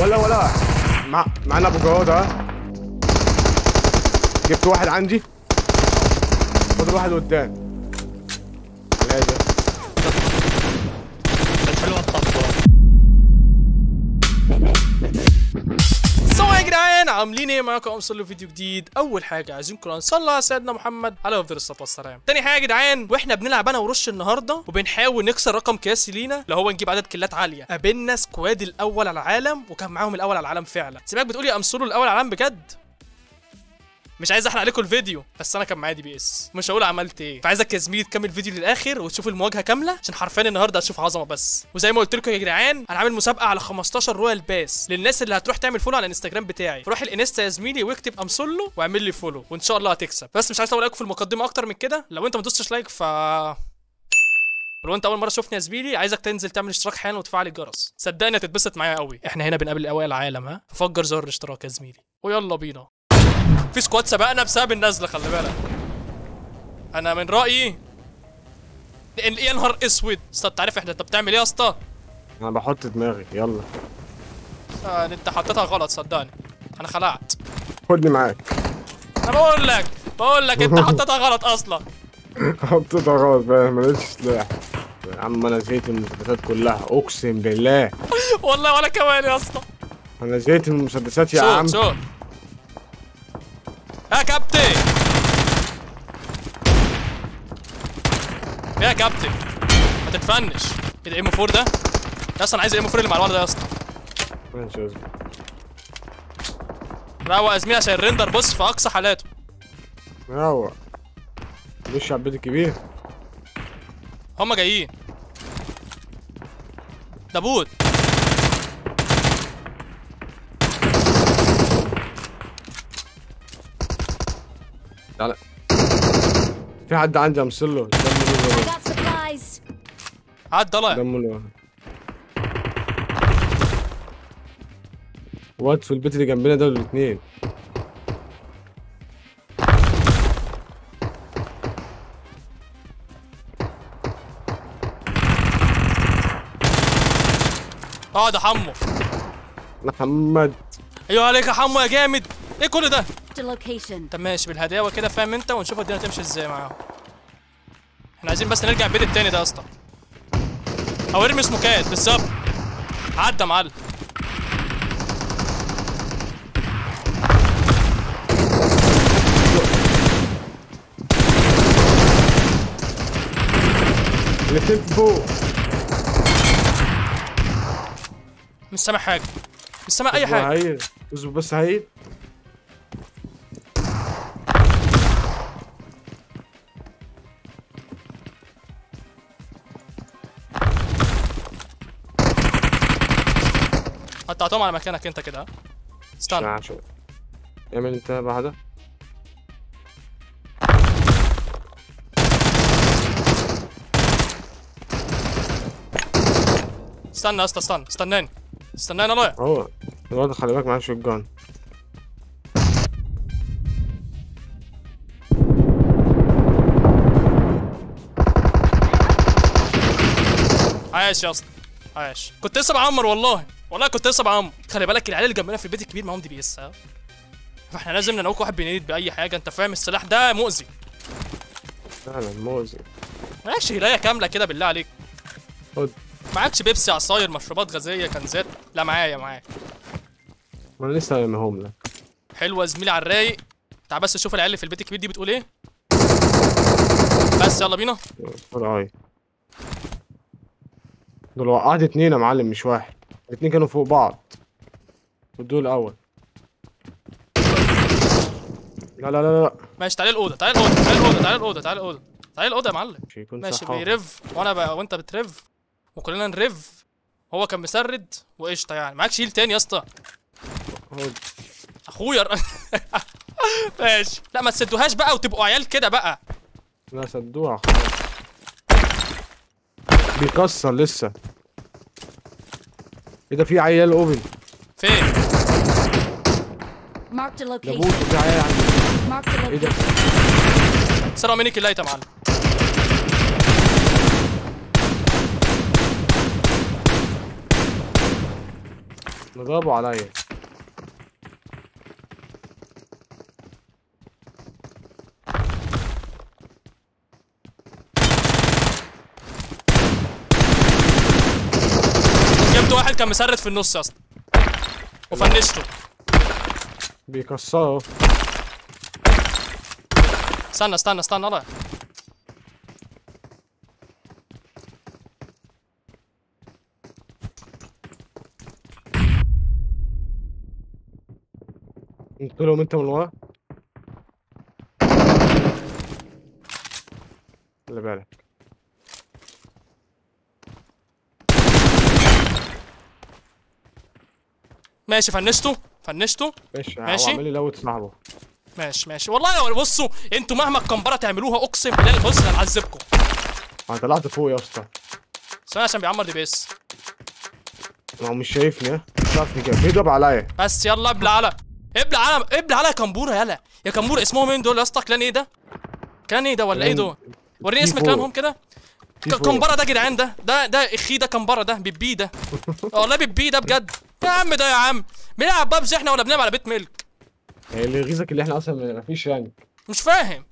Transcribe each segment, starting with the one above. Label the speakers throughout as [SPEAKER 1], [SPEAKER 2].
[SPEAKER 1] ولا ولا. مع... معانا أبو جواد ها. جبت واحد عندي. فاضل واحد قدام.
[SPEAKER 2] عاملين إيه معاكم؟ اوصل فيديو جديد. أول حاجة عايزينكم نصلي على سيدنا محمد. عليه افضل الصلاة والسلام. تاني حاجة يا جدعان وإحنا بنلعب أنا ورش النهارده وبنحاول نكسر رقم قياسي لينا اللي هو نجيب عدد كيلات عالية. قابلنا سكواد الأول على العالم وكان معاهم الأول على العالم فعلا. سيبك بتقولي امسلو الأول على العالم بجد؟ مش عايز احرق عليكم الفيديو بس أنا كان معايا DBS. مش هقول عملت إيه. فعايزك يا زميلي تكمل الفيديو للآخر وتشوف المواجهة كاملة عشان حرفيا النهارده هتشوف عظمة بس. وزي ما قلت لكم يا جدعان أنا عامل مسابقة على 15 Royale Pass للناس اللي هتروح تعمل follow على الإنستجرام بتاعي. فروح الإنستا يا زميلي واكتب امسولو واعمل لي follow وإن شاء الله هتكسب. بس مش عايز أقول لكم في المقدمة أكتر من كده. لو أنت ما دوستش like ف ولو أنت أول مرة شوفني يا زميلي عايزك تنزل تعمل اشتراك حالا وتفعل الجرس. صدقني هتتبسط معايا قوي. إحنا هنا بنقابل اوائل العالم ها؟ ففجر زر الاشتراك يا زميلي. ويلا بينا. في سكواد سبقنا بسبب النزله خلي بالك. أنا من رأيي يا نهار أسود. اسطى أنت عارف إحنا أنت بتعمل إيه يا أسطى؟
[SPEAKER 1] أنا بحط دماغي يلا.
[SPEAKER 2] آه، أنت حطيتها غلط صدقني. أنا خلعت.
[SPEAKER 1] خدني معاك.
[SPEAKER 2] أنا بقول لك بقول لك أنت حطيتها غلط أصلا.
[SPEAKER 1] حطيتها غلط بقى ماليش سلاح. يا عم أنا زهقت من المسدسات كلها أقسم بالله.
[SPEAKER 2] والله ولا كمان يا أسطى.
[SPEAKER 1] أنا زهقت من المسدسات يا عم.
[SPEAKER 2] صوت صوت يا كابتن يا كابتن ما تتفنش إيه ده M4 ده يا اسطى أنا عايز ال M4 اللي مع الولد ده يا اسطى
[SPEAKER 1] ماشي يا زلمة.
[SPEAKER 2] روق يا زميلي عشان ال render بص في اقصى حالاته
[SPEAKER 1] روق مش عبيد الكبير
[SPEAKER 2] هما جايين ده بوت
[SPEAKER 1] في حد عندي أمثلة؟ دمه له.
[SPEAKER 2] عدى طلع
[SPEAKER 1] دمه له واد في البيت اللي جنبنا دول الاثنين
[SPEAKER 2] آه ده حمو.
[SPEAKER 1] محمد.
[SPEAKER 2] أيوه عليك يا حمو يا جامد. إيه كل ده. طب ماشي بالهداوه كده فاهم انت؟ ونشوف الدنيا تمشي إزاي معاهم. إحنا عايزين بس نرجع البيت التاني ده يا اسطى. أو ارمي سموكات بالظبط. عدى يا معلم.
[SPEAKER 1] فوق؟
[SPEAKER 2] مش سامع حاجة. مش سامع أي
[SPEAKER 1] حاجة. اصبر بس هايل
[SPEAKER 2] قطعتهم على مكانك انت كده؟ استنى.
[SPEAKER 1] عشان اعمل انت بعدها
[SPEAKER 2] استنى يا اسطى استنى. استناني. استناني أنا
[SPEAKER 1] هو الواد خلي بالك معاه shotgun
[SPEAKER 2] عايش يا اسطى عايش. كنت لسه بعمر والله. والله كنت لسه بعمر خلي بالك العيال اللي جنبنا في البيت الكبير معاهم DBS ها. فاحنا لازم ن knock واحد بينيد بأي حاجة. انت فاهم السلاح ده مؤذي.
[SPEAKER 1] فعلا مؤذي.
[SPEAKER 2] معكش هداية كاملة كده بالله عليك.
[SPEAKER 1] خد.
[SPEAKER 2] معكش بيبسي عصاير مشروبات غازية كنزات. لا معايا معايا.
[SPEAKER 1] ما أنا لسه راميهم لك.
[SPEAKER 2] حلوة زميلي على الرايق. تعال بس شوف العيال اللي في البيت الكبير دي بتقول إيه. بس يلا بينا.
[SPEAKER 1] دول وقعت اتنين يا معلم مش واحد. الاتنين كانوا فوق بعض. والدول الأول. لا لا لا لا.
[SPEAKER 2] ماشي تعالى الأوضة تعالى الأوضة تعالى الأوضة تعالى الأوضة تعالى الأوضة. تعالى الأوضة يا معلم. ماشي. بيرف وأنا بقى وأنت بترف وكلنا نرف هو كان مسرد وقشطة يعني. معاك شيل تاني يا اسطى. أخويا ماشي. لا ما تسدوهاش بقى وتبقوا عيال كده بقى.
[SPEAKER 1] لا خلاص. بيكسر لسه. إيه ده في عيال اوبن
[SPEAKER 2] فين؟
[SPEAKER 3] Location.
[SPEAKER 1] بوت في عيال عندي
[SPEAKER 3] a
[SPEAKER 1] إيه ده.
[SPEAKER 2] سرقوا مني كلايت يا معلم
[SPEAKER 1] نضربوا عليا
[SPEAKER 2] جبت واحد كان مسرد في النص يا اسطى. وفنشته.
[SPEAKER 1] بيكسروا
[SPEAKER 2] استنى استنى استنى الله.
[SPEAKER 1] قلت لهم انت من ورا. خلي بالك
[SPEAKER 2] ماشي فنشته فنشته.
[SPEAKER 1] ماشي
[SPEAKER 2] ماشي.
[SPEAKER 1] هو عمال يلوت صاحبه.
[SPEAKER 2] ماشي ماشي. والله بصوا أنتوا مهما الكمبرة تعملوها اقسم بالله بص أنا هعذبكم.
[SPEAKER 1] أنا طلعت فوق يا اسطى.
[SPEAKER 2] ثانية عشان بيعمر دي بيس.
[SPEAKER 1] ما هو مش شايفني ها؟ مش شايفني كده. بيضرب عليا.
[SPEAKER 2] بس يلا ابلع على ابلع على ابلع على يا كمبورة يلا. يا كمبورة اسمهم مين دول يا اسطى؟ كلان إيه ده؟ كلان إيه ده ولا
[SPEAKER 1] إيه
[SPEAKER 2] دول؟ وريني اسم كلانهم كده. كمبرة ده يا جدعان ده ده ده أخي ده كمبرة ده بيبي ده. والله بيبي ده بجد. يا عم ده يا عم. بنلعب بابجي إحنا ولا بنلعب على بيت ملك
[SPEAKER 1] هي اللي يغيظك اللي إحنا أصلا ما فيش يعني.
[SPEAKER 2] مش فاهم.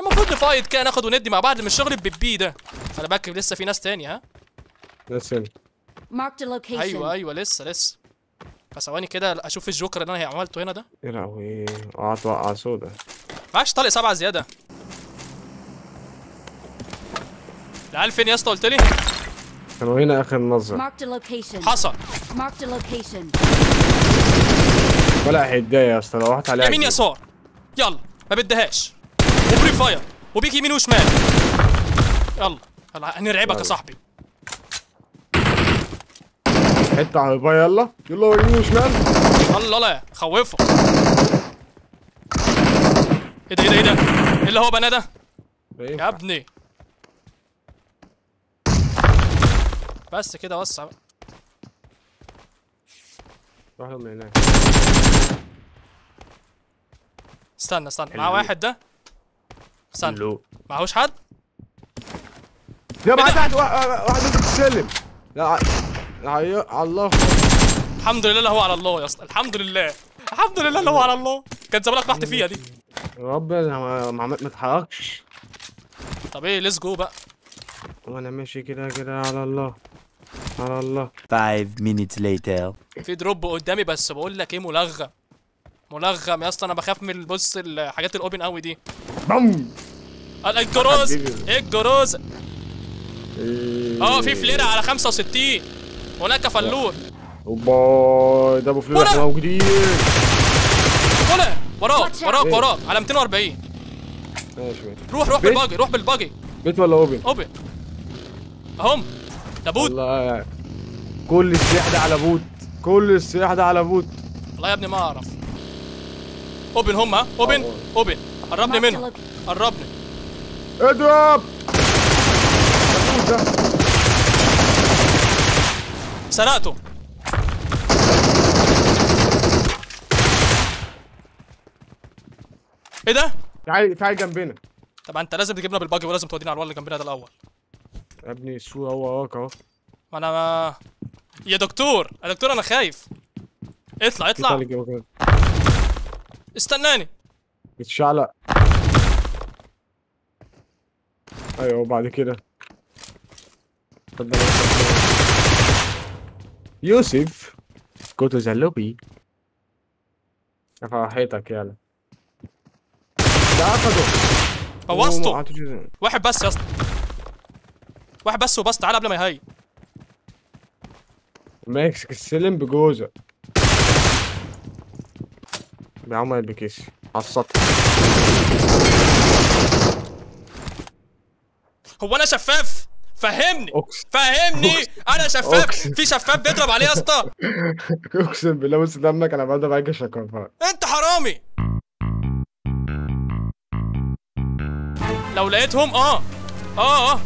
[SPEAKER 2] المفروض نفايد كده ناخد وندي مع بعض من الشغل البيبي ده. خلي بالك لسه في ناس تاني ها؟
[SPEAKER 3] a location.
[SPEAKER 2] أيوه أيوه لسه لسه. فثواني كده أشوف الجوكر اللي أنا عملته هنا ده.
[SPEAKER 1] يا لهوي. وقعت وقعة سودا.
[SPEAKER 2] معكش طلق سبعة زيادة. العيال فين يا اسطى قلت لي؟
[SPEAKER 1] كانوا هنا آخر نظر
[SPEAKER 3] Marked a location.
[SPEAKER 2] حصل.
[SPEAKER 1] ولا هيتضايق يا اسطى لو واحد عليها
[SPEAKER 2] يمين. يسار يلا ما بدهاش وبري فاير وبيك يمين وشمال يلا يلا هنرعبك يا
[SPEAKER 1] يلا.
[SPEAKER 2] صاحبي
[SPEAKER 1] حتة عربيه يلا يلا يمين وشمال
[SPEAKER 2] يلا لا خوفه إيه ده إيه ده إيه ده؟ إيه اللي هو بنا ده؟ يا ابني بس كده وسع بقى.
[SPEAKER 1] روح لهم هناك.
[SPEAKER 2] استنى استنى. مع
[SPEAKER 1] حلو.
[SPEAKER 2] واحد ده؟ استنى. معهوش حد؟
[SPEAKER 1] يا
[SPEAKER 2] ده؟
[SPEAKER 1] بعد واحد واحد السلم لا يا الله.
[SPEAKER 2] الحمد لله هو على الله يا أسطى. الحمد لله. الحمد لله اللي هو على الله. كان زمانك رحت فيها دي.
[SPEAKER 1] يا رب أنا ما اتحركش
[SPEAKER 2] طب إيه let's go بقى.
[SPEAKER 1] وأنا ماشي كده كده على الله. على الله.
[SPEAKER 4] Five minutes later.
[SPEAKER 2] في drop قدامي بس بقول لك إيه ملغم ملغم يا اسطى أنا بخاف من بص الحاجات ال open قوي دي.
[SPEAKER 1] بوم!
[SPEAKER 2] ال- الجروز. إيه الجروز
[SPEAKER 1] إيه.
[SPEAKER 2] آه في فليرة على 65 هناك فلور.
[SPEAKER 1] اوبا ده أبو
[SPEAKER 2] ولا.
[SPEAKER 1] إحنا موجودين
[SPEAKER 2] ولا وراك. وراك
[SPEAKER 1] إيه؟
[SPEAKER 2] وراك على 240
[SPEAKER 1] ماشي
[SPEAKER 2] روح روح؟ بالباجي روح بالباجي
[SPEAKER 1] بيت ولا أوبن؟
[SPEAKER 2] أوبن. أهم. لابود
[SPEAKER 1] والله. كل السلاح ده على بوت. كل السلاح ده على بوت.
[SPEAKER 2] والله يا ابني ما أعرف. اوبن هم ها؟ اوبن. اوبن. قربني منهم. قربني.
[SPEAKER 1] اضرب! ده
[SPEAKER 2] سرقته. إيه ده؟
[SPEAKER 1] تعالي تعالي جنبنا.
[SPEAKER 2] طب انت لازم تجيبنا بالباجي ولازم تودينا على الولا اللي جنبنا ده الأول.
[SPEAKER 1] يا أبني الصورة هو وراك اهو
[SPEAKER 2] ما أنا ما... يا دكتور يا دكتور أنا خايف. اطلع اطلع. استناني.
[SPEAKER 1] بتشعلق. أيوه وبعد كده. يوسف كنت زلوبي يا فرحتك يلا. ده اخده
[SPEAKER 2] واحد بس يا اسطى. واحد بس وبس تعالى قبل ما يهي
[SPEAKER 1] ماسك السلم بجوزة. بيعمل ما يلبكيش على السطح.
[SPEAKER 2] هو أنا شفاف؟ فهمني.
[SPEAKER 1] اقسم
[SPEAKER 2] فهمني. أنا شفاف.
[SPEAKER 1] أقسم.
[SPEAKER 2] في شفاف بيضرب عليه يا اسطى.
[SPEAKER 1] أقسم بالله بص دمك أنا بقدر أجي شكرا
[SPEAKER 2] أنت حرامي. لو لقيتهم آه. آه آه.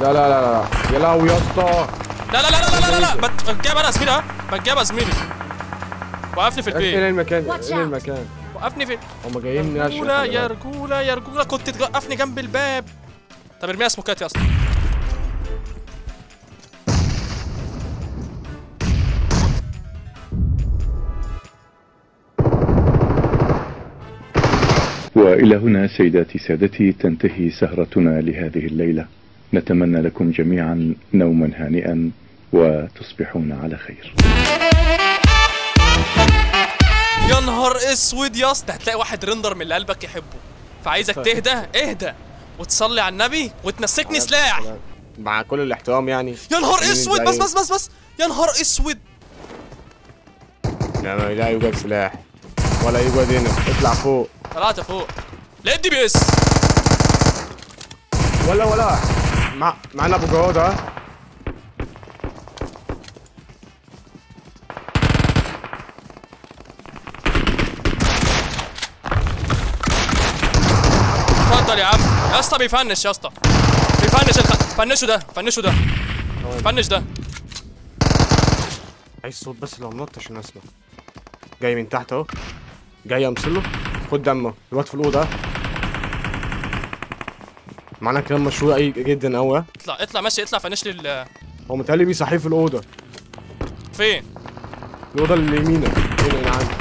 [SPEAKER 1] لا لا لا لا يا لهوي يا اسطى.
[SPEAKER 2] لا لا لا لا لا لا لا. بتجاب أنا زميلي ها؟ بتجاب زميلي. وقفني في البيت.
[SPEAKER 1] فين
[SPEAKER 3] المكان؟
[SPEAKER 1] إيه
[SPEAKER 3] فين
[SPEAKER 1] المكان؟
[SPEAKER 2] وقفني فين
[SPEAKER 1] هما جايين
[SPEAKER 2] يا
[SPEAKER 1] رجوله
[SPEAKER 2] يا رجوله يا رجوله كنت توقفني جنب الباب. طب ارميها سموكات يا اسطى.
[SPEAKER 5] وإلى هنا سيداتي سادتي تنتهي سهرتنا لهذه الليلة. نتمنى لكم جميعا نوما هانئا وتصبحون على خير.
[SPEAKER 2] يا نهار أسود يا اسطى هتلاقي واحد رندر من اللي قلبك يحبه. فعايزك تهدى اهدى وتصلي على النبي وتمسكني سلاح.
[SPEAKER 1] مع كل الاحترام يعني.
[SPEAKER 2] يا نهار
[SPEAKER 1] أسود
[SPEAKER 2] بس بس بس بس. يا نهار أسود.
[SPEAKER 1] لا ما- لا يوجد سلاح ولا يوجد هنا. اطلع فوق.
[SPEAKER 2] طلعت فوق. لقيت DBS.
[SPEAKER 1] ولا ولا. مع معانا ابو جواد ها
[SPEAKER 2] اتفضل يا عم. يا اسطى بيفنش يا اسطى. بيفنش الخ... فنشه ده فنشه ده. فنش ده.
[SPEAKER 1] عايز صوت بس لو نط عشان أسمع. جاي من تحت أهو. جاي أمسله. خد دمه. الواد في الأوضة. معانا كلام مشهور اي جدا قوي.
[SPEAKER 2] اطلع اطلع ماشي اطلع فنش لي ال-
[SPEAKER 1] هو متهيألي بيصحيه في الأوضة.
[SPEAKER 2] فين؟
[SPEAKER 1] الأوضة اللي يمينك هنا هنا عندي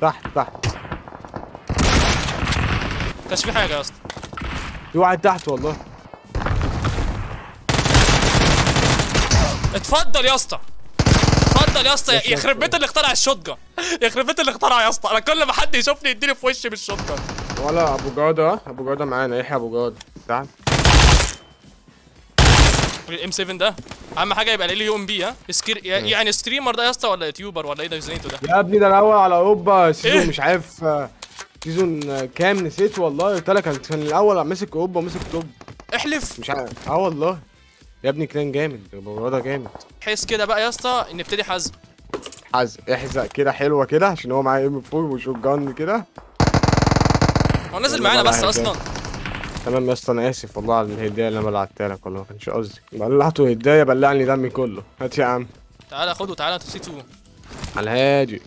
[SPEAKER 1] تحت تحت.
[SPEAKER 2] كانش في حاجة يا اسطى.
[SPEAKER 1] في واحد تحت والله.
[SPEAKER 2] اتفضل يا اسطى. اتفضل يا اسطى. يخرب بيت اللي اخترع الشوت جان يخرب بيت اللي اخترع يا اسطى. أنا كل ما حد يشوفني يديني في وشي بالشوت جان
[SPEAKER 1] ولا أبو جوده ها. أبو جوده معانا. يحيى أبو جوده تعال.
[SPEAKER 2] الام 7 ده؟ أهم حاجة يبقى ليه إم بي ها؟ سكير يعني ستريمر ده يا اسطى ولا يوتيوبر ولا إيه ده؟ زنيته ده.
[SPEAKER 1] يا ابني ده الأول على أوروبا سيزون
[SPEAKER 2] إيه؟
[SPEAKER 1] مش عارف آه، سيزون آه، كام نسيت والله. قلت لك كان الأول مسك أوروبا ومسك توب
[SPEAKER 2] احلف.
[SPEAKER 1] مش عارف. آه والله. يا ابني كان جامد. الموضوع ده جامد.
[SPEAKER 2] حس كده بقى يا اسطى نبتدي حزم
[SPEAKER 1] حز احزق كده حلوة كده عشان هو معاه ام 4 وشوت جان كده.
[SPEAKER 2] هو نازل معانا بس. أصلا.
[SPEAKER 1] تمام يا اسطى أنا آسف والله على الهدايه اللي أنا بلعتها لك والله ما كانش قصدي. بلعته هدايه بلعني دمي كله. هات يا عم.
[SPEAKER 2] تعالى خد وتعالى سي 2
[SPEAKER 1] على الهادي.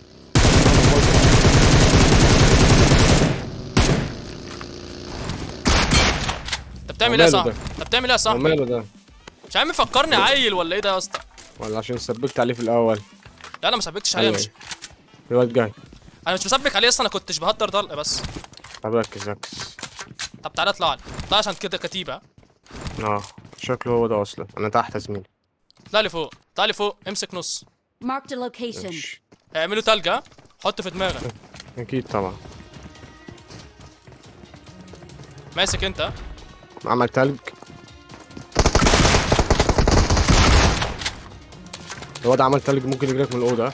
[SPEAKER 2] انت بتعمل إيه يا صاحبي؟ انت بتعمل إيه يا صاحبي؟
[SPEAKER 1] وماله ده؟
[SPEAKER 2] مش عم مفكرني عيل ولا إيه ده يا اسطى؟
[SPEAKER 1] ولا عشان سبكت عليه في الأول.
[SPEAKER 2] لا أنا ما سبكتش عليه. مش
[SPEAKER 1] الواد جاي.
[SPEAKER 2] أنا مش مسبك عليه أصلا أنا كنتش بهدر طلق بس.
[SPEAKER 1] طب ركز ركز.
[SPEAKER 2] طب تعالى اطلع لي. اطلع عشان كده كتيبة.
[SPEAKER 1] آه شكله هو ده أصلا. أنا تحت يا زميلي.
[SPEAKER 2] اطلع لي فوق. اطلع لي فوق. امسك نص.
[SPEAKER 3] Marked a location.
[SPEAKER 1] ماشي.
[SPEAKER 2] اعمله تلج ها حط في دماغك.
[SPEAKER 1] أكيد طبعا.
[SPEAKER 2] ماسك أنت؟
[SPEAKER 1] عمل تلج. الواد عمل تلج ممكن يجيلك من الأوضة.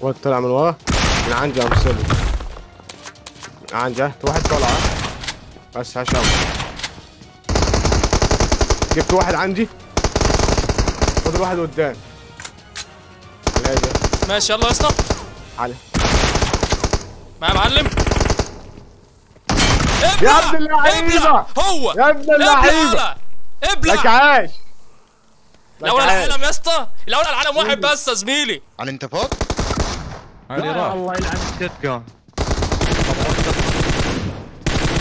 [SPEAKER 1] الواد طلع من ورا؟ من عندي امثله من عندي واحد طالع ها؟ بس هشام جبت واحد عندي. فاضل واحد قدام.
[SPEAKER 2] ماشي يلا يا اسطى.
[SPEAKER 1] علي.
[SPEAKER 2] معايا معلم.
[SPEAKER 1] يا! ابن اللعيبة!
[SPEAKER 2] ابلع! هو.
[SPEAKER 1] يا ابن اللعيبة!
[SPEAKER 2] ابلع.
[SPEAKER 1] لك عاش الأول.
[SPEAKER 2] العالم يا اسطى. الأول العالم واحد بس يا زميلي.
[SPEAKER 6] على انت فوق
[SPEAKER 7] علي راح.
[SPEAKER 8] الله يلعن الشتقة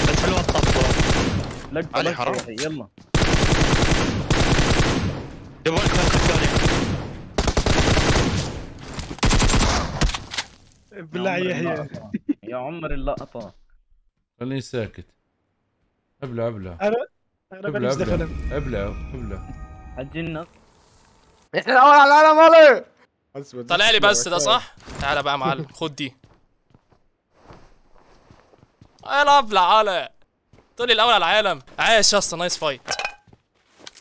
[SPEAKER 7] بس حلوة الطفره
[SPEAKER 6] علي حرام.
[SPEAKER 8] يلا.
[SPEAKER 7] يبغى أكثر الثانية
[SPEAKER 8] بالله يحيى يا عمر اللقطة.
[SPEAKER 9] خليني ساكت. ابلع ابلع.
[SPEAKER 8] أنا
[SPEAKER 9] ابلع ابلع.
[SPEAKER 8] دخل.
[SPEAKER 9] ابلع ابلع.
[SPEAKER 8] حجينا
[SPEAKER 1] إحنا الأول على العالم بديك
[SPEAKER 2] طلع لي بس. ده صح؟ تعالى بقى يا معلم خد دي. يلا ابلع على تقول لي الأول على العالم. عاش يا اسطى نايس فايت.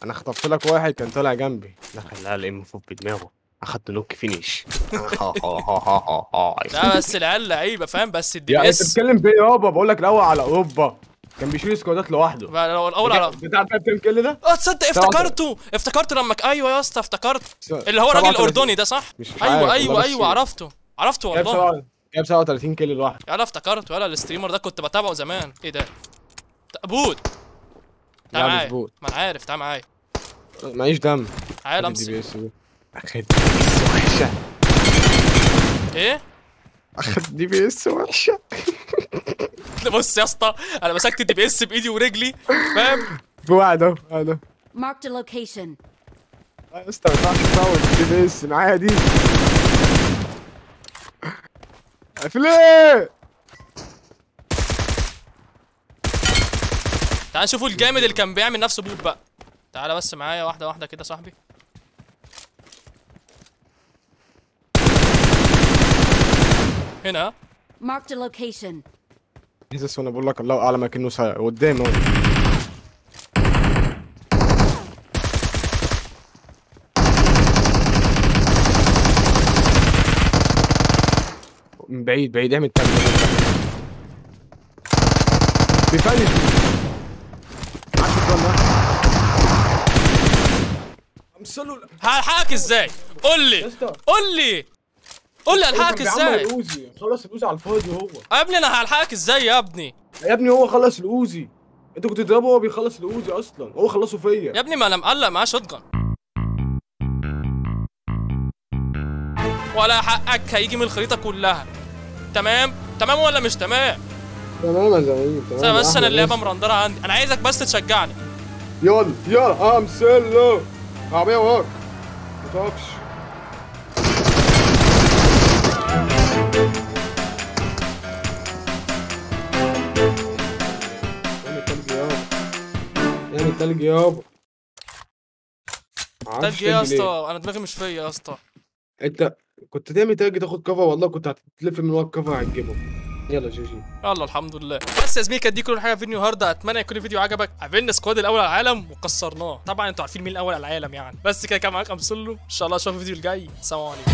[SPEAKER 1] أنا خطفت لك واحد كان طالع جنبي. دخل لها الام فوق بدماغه أخدت نوك فينيش.
[SPEAKER 2] لا بس العيال لعيبة فاهم؟ بس الدي
[SPEAKER 1] يا
[SPEAKER 2] بي
[SPEAKER 1] أنت
[SPEAKER 2] اس
[SPEAKER 1] بتتكلم في إيه؟ يابا بقول لك الأول على أوروبا. كان بيشيل سكوادات لوحده.
[SPEAKER 2] لو الأول على
[SPEAKER 1] بتاع بتاع كام kill ده؟
[SPEAKER 2] آه تصدق افتكرته افتكرته لما أيوه يا اسطى افتكرت. اللي هو الراجل
[SPEAKER 1] 37.
[SPEAKER 2] الاردني ده صح؟
[SPEAKER 1] مش
[SPEAKER 2] أيوه
[SPEAKER 1] أيوه
[SPEAKER 2] أيوه عرفته عرفته والله.
[SPEAKER 1] جايب 37 kill لوحده.
[SPEAKER 2] يلا افتكرت ولا ال streamer ده كنت بتابعه زمان. إيه ده؟ بود تعال معايا. ما أنا عارف تعال معايا.
[SPEAKER 1] معيش دم.
[SPEAKER 2] تعال امسك
[SPEAKER 1] إيه؟ اخد DBS وحشة.
[SPEAKER 2] بص يا اسطى أنا مسكت ال DBS بإيدي ورجلي فاهم؟
[SPEAKER 1] واحد أهو واحد
[SPEAKER 3] أهو. A location.
[SPEAKER 1] لا يا اسطى ما ينفعش تفوت دي بس معايا دي. فليه
[SPEAKER 2] تعال نشوفوا الجامد اللي كان بيعمل نفسه bot بقى. تعالى بس معايا واحدة واحدة كده يا صاحبي. هنا؟
[SPEAKER 3] Marked a location.
[SPEAKER 1] جيسس وأنا بقول لك الله اعلم اكنه قدامي اهو من بعيد بعيد اعمل تاني بيفنش
[SPEAKER 2] هلحقك إزاي قول لي. قول لي قول لي ألحقك إزاي؟
[SPEAKER 1] الأوزي. خلص الأوزي على الفاضي هو.
[SPEAKER 2] يا ابني أنا هلحقك إزاي يا ابني؟
[SPEAKER 1] يا ابني هو خلص الأوزي. أنت كنت تضربه هو بيخلص الأوزي أصلا. هو خلصه فيا.
[SPEAKER 2] يا ابني ما أنا مقلق معاه شوت ولا حقك هيجي من الخريطة كلها. تمام؟ تمام ولا مش تمام؟
[SPEAKER 1] تمام يا زميلي تمام.
[SPEAKER 2] أنا بس أنا
[SPEAKER 1] اللعبة.
[SPEAKER 2] مرندره عندي. أنا عايزك بس تشجعني.
[SPEAKER 1] يلا يلا. أمثلة. عربيه وراك. ما تقفش. تلج يابا تلج
[SPEAKER 2] إيه يا. اسطى أنا دماغي مش فيا يا اسطى.
[SPEAKER 1] أنت كنت تعمل تلج تاخد كفر والله كنت هتلف من ورا الكفر هتجيبه. يلا جي جي.
[SPEAKER 2] يلا الحمد لله. بس يا زميلي كانت دي كل حاجة في الفيديو النهارده. أتمنى يكون الفيديو عجبك. قابلنا سكواد الأول على العالم وكسرناه. طبعا أنتوا عارفين مين الأول على العالم يعني. بس كده كان معاك امسلو إن شاء الله اشوفكم في الفيديو الجاي. سلام عليكم.